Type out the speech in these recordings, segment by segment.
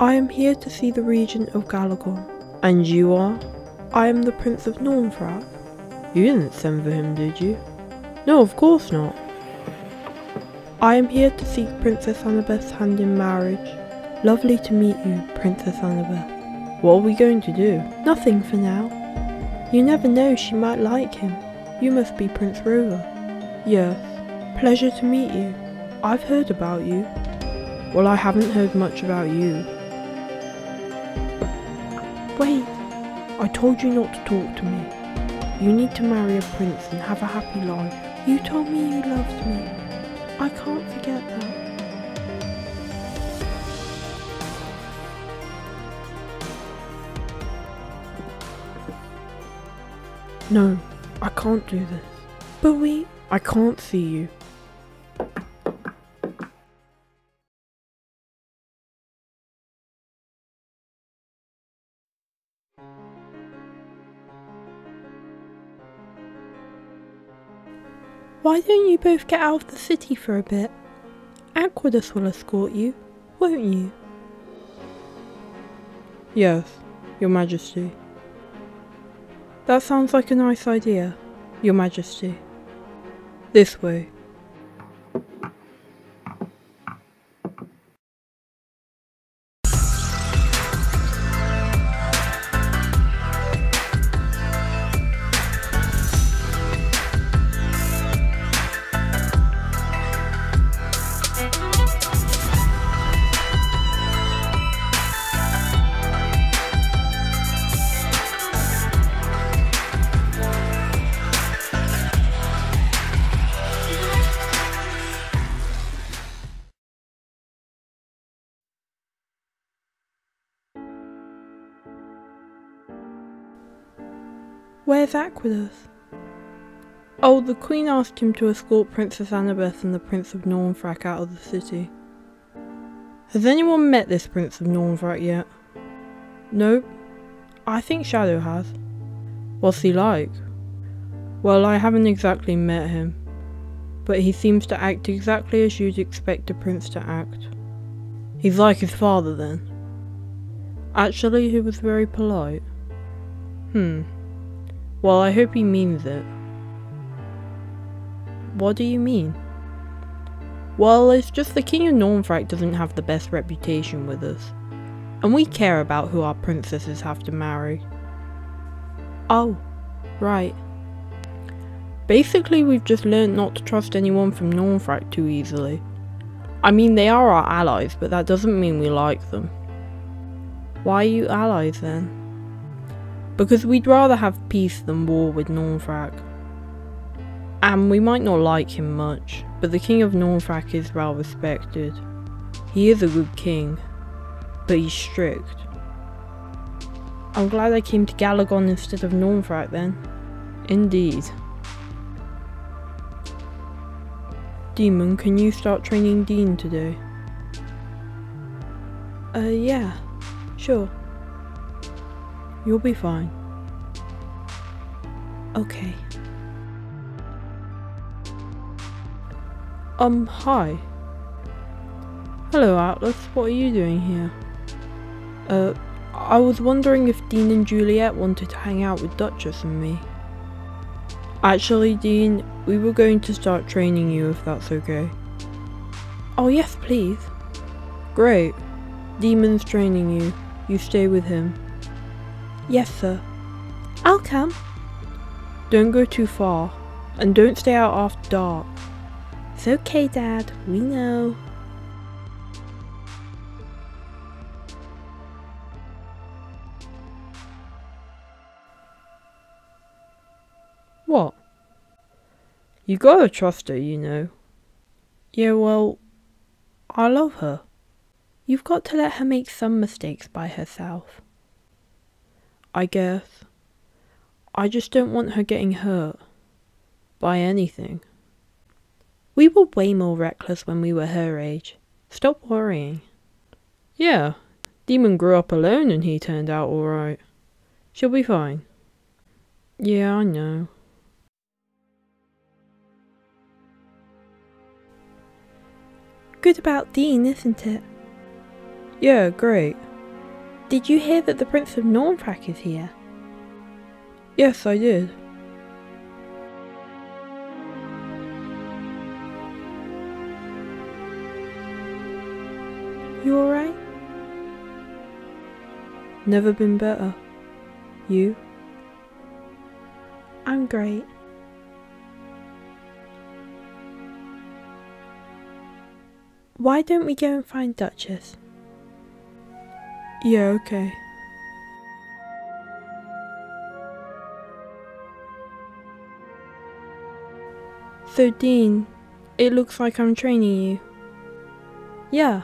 I am here to see the regent of Galagon. And you are? I am the Prince of Nornfrak. You didn't send for him, did you? No, of course not. I am here to seek Princess Annabeth's hand in marriage. Lovely to meet you, Princess Annabeth. What are we going to do? Nothing for now. You never know, she might like him. You must be Prince Rover. Yes. Pleasure to meet you. I've heard about you. Well, I haven't heard much about you. Wait. I told you not to talk to me. You need to marry a prince and have a happy life. You told me you loved me. I can't forget that. No, I can't do this. But we... I can't see you. Why don't you both get out of the city for a bit? Aquidus will escort you, won't you? Yes, Your Majesty. That sounds like a nice idea, Your Majesty. This way. Where's Aquilus? Oh, the Queen asked him to escort Princess Annabeth and the Prince of Nornfrak out of the city. Has anyone met this Prince of Nornfrak yet? Nope. I think Shadow has. What's he like? Well, I haven't exactly met him, but he seems to act exactly as you'd expect a prince to act. He's like his father then. Actually, he was very polite. Hmm. Well, I hope he means it. What do you mean? Well, it's just the King of Nornfrak doesn't have the best reputation with us. And we care about who our princesses have to marry. Oh, right. Basically, we've just learned not to trust anyone from Nornfrak too easily. I mean, they are our allies, but that doesn't mean we like them. Why are you allies then? Because we'd rather have peace than war with Nornfrak. And we might not like him much, but the King of Nornfrak is well respected. He is a good king, but he's strict. I'm glad I came to Galagon instead of Nornfrak then. Indeed. Daemon, can you start training Dean today? Uh, yeah, sure. You'll be fine. Okay. Um, hi. Hello, Atlas. What are you doing here? Uh, I was wondering if Dean and Juliet wanted to hang out with Duchess and me. Actually, Dean, we were going to start training you if that's okay. Oh, yes, please. Great. Daemon's training you. You stay with him. Yes, sir. I'll come. Don't go too far. And don't stay out after dark. It's okay, Dad. We know. What? You gotta trust her, you know. Yeah, well, I love her. You've got to let her make some mistakes by herself. I guess. I just don't want her getting hurt. By anything. We were way more reckless when we were her age. Stop worrying. Yeah, Daemon grew up alone and he turned out alright. She'll be fine. Yeah, I know. good about Dean, isn't it? Yeah, great. Did you hear that the Prince of Nornfrak is here? Yes, I did. You alright? Never been better. You? I'm great. Why don't we go and find Duchess? Yeah, okay. So, Dean, it looks like I'm training you. Yeah.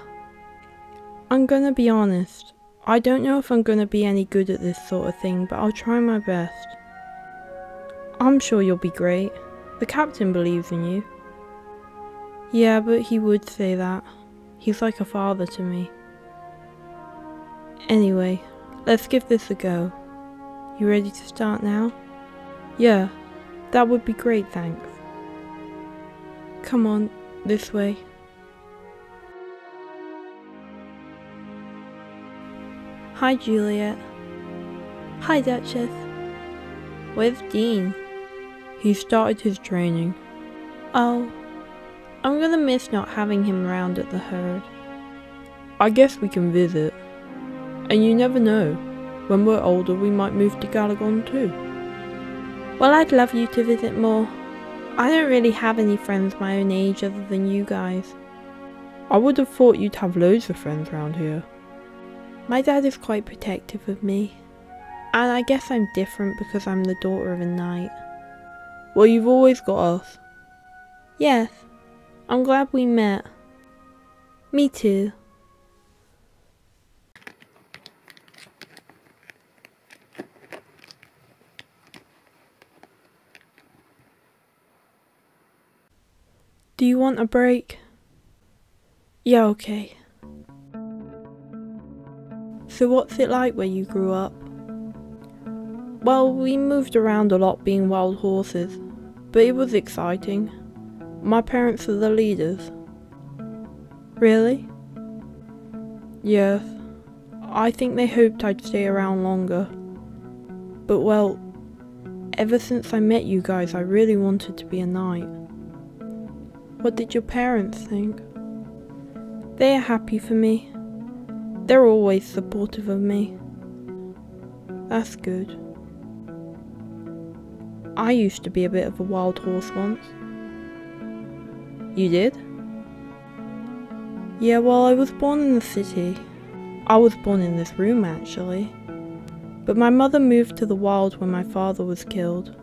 I'm gonna be honest. I don't know if I'm gonna be any good at this sort of thing, but I'll try my best. I'm sure you'll be great. The captain believes in you. Yeah, but he would say that. He's like a father to me. Anyway, let's give this a go. You ready to start now? Yeah. That would be great, thanks. Come on, this way. Hi, Juliet. Hi, Duchess. Where's Dean? He started his training. Oh, I'm gonna miss not having him around at the herd. I guess we can visit. And you never know. When we're older, we might move to Galagon too. Well, I'd love you to visit more. I don't really have any friends my own age other than you guys. I would have thought you'd have loads of friends around here. My dad is quite protective of me. And I guess I'm different because I'm the daughter of a knight. Well, you've always got us. Yes. I'm glad we met. Me too. Do you want a break? Yeah, okay. So what's it like where you grew up? Well, we moved around a lot being wild horses, but it was exciting. My parents are the leaders. Really? Yes. I think they hoped I'd stay around longer. But well, ever since I met you guys, I really wanted to be a knight. What did your parents think? They are happy for me. They're always supportive of me. That's good. I used to be a bit of a wild horse once. You did? Yeah, well, I was born in the city. I was born in this room, actually. But my mother moved to the wild when my father was killed.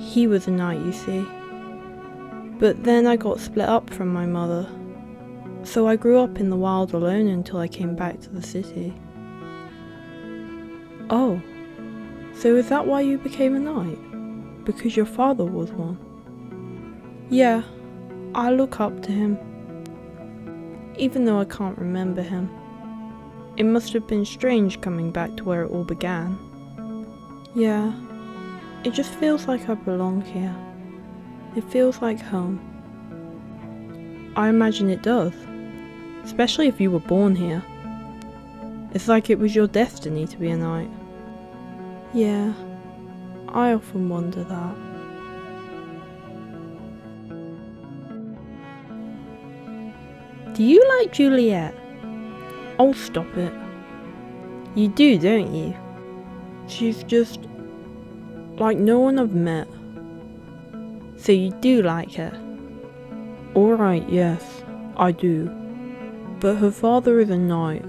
He was a knight, you see. But then I got split up from my mother. So I grew up in the wild alone until I came back to the city. Oh, so is that why you became a knight? Because your father was one? Yeah, I look up to him. Even though I can't remember him. It must have been strange coming back to where it all began. Yeah, it just feels like I belong here. It feels like home. I imagine it does. Especially if you were born here. It's like it was your destiny to be a knight. Yeah, I often wonder that. Do you like Juliet? Oh, stop it. You do, don't you? She's just like no one I've met. So you do like her? Alright, yes, I do. But her father is a knight.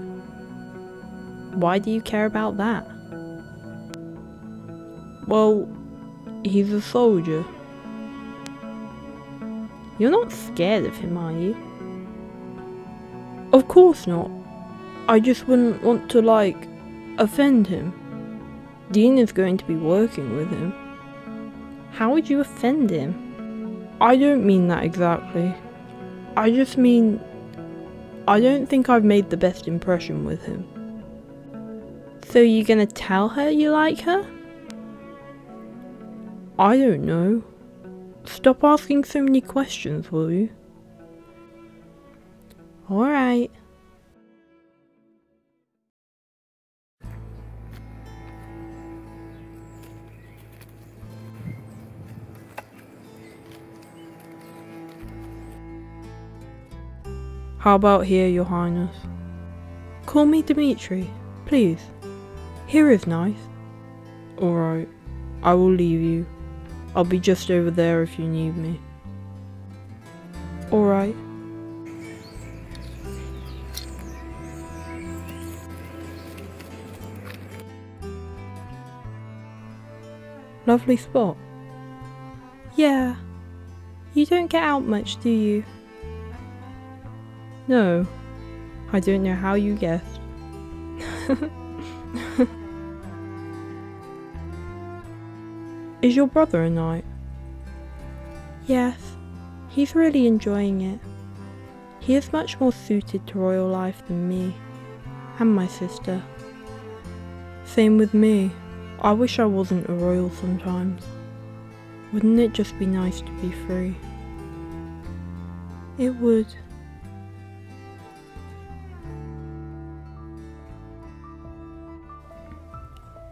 Why do you care about that? Well, he's a soldier. You're not scared of him, are you? Of course not. I just wouldn't want to, like, offend him. Dean is going to be working with him. How would you offend him? I don't mean that exactly. I just mean I don't think I've made the best impression with him. So you gonna tell her you like her? I don't know. Stop asking so many questions, will you? Alright. How about here, your highness? Call me Dimitri, please. Here is nice. Alright, I will leave you. I'll be just over there if you need me. Alright. Lovely spot. Yeah. You don't get out much, do you? No. I don't know how you guessed. Is your brother a knight? Yes. He's really enjoying it. He is much more suited to royal life than me, and my sister. Same with me. I wish I wasn't a royal sometimes. Wouldn't it just be nice to be free? It would.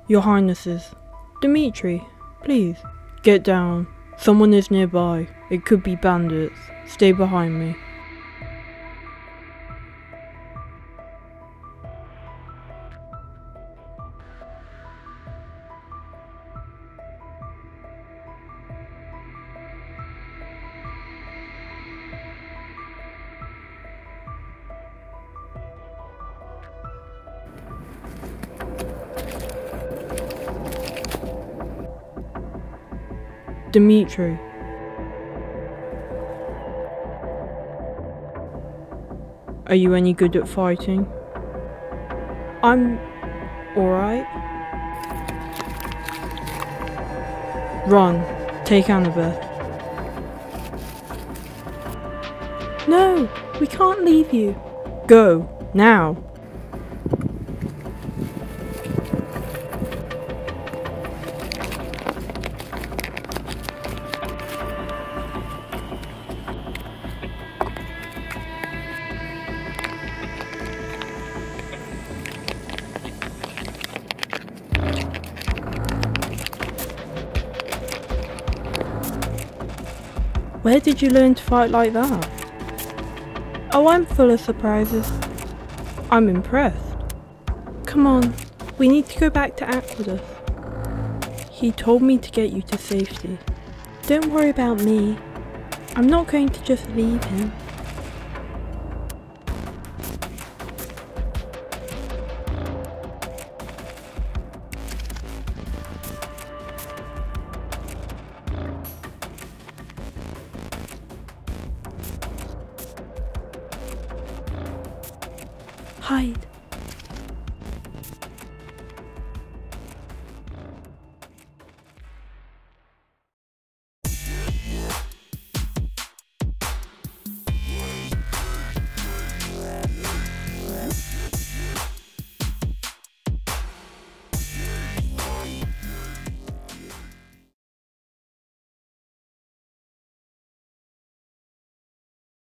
Your Highnesses, Dimitri, please, get down. Someone is nearby. It could be bandits. Stay behind me. Dimitri. Are you any good at fighting? I'm alright. Run. Take Annabeth. No, we can't leave you. Go, now. Where did you learn to fight like that? Oh, I'm full of surprises. I'm impressed. Come on, we need to go back to Aquidus. He told me to get you to safety. Don't worry about me. I'm not going to just leave him.